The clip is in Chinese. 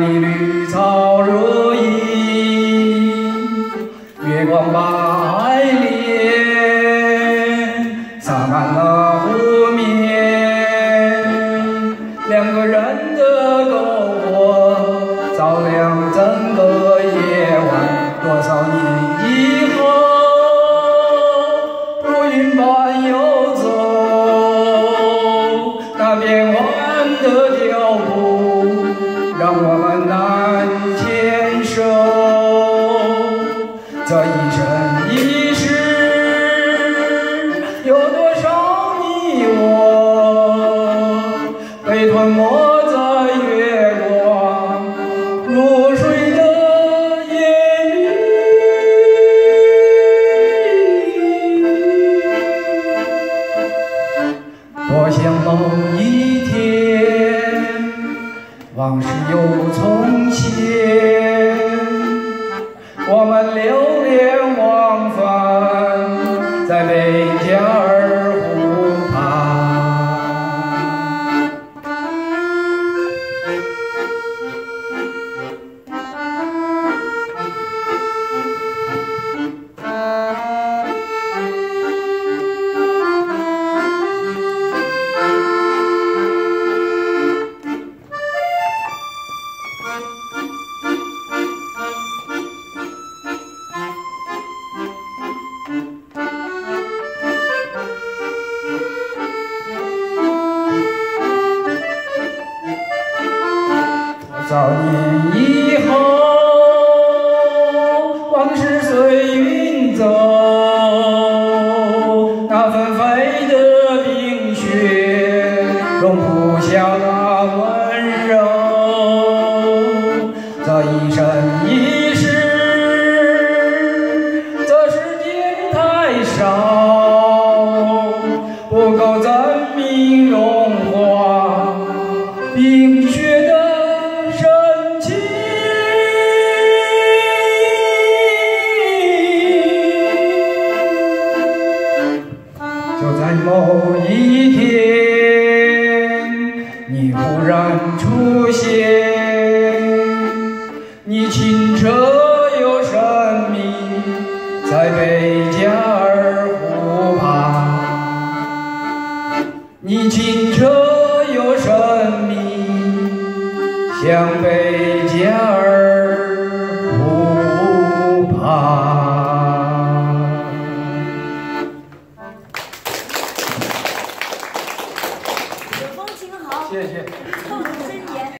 你绿草如茵月光把爱恋洒满了湖面两个人的篝火照亮整个夜晚多少年以后如云般游走那变换的脚步让我们难牵手，这一生一世，有多少你我被吞没在月光如水的夜里。多想梦。往事又从前。我们留恋多少年以后往事随在某一天，你忽然出现，你清澈又神秘，在贝加尔湖畔。你清澈又神秘，像贝加尔谢谢，透着。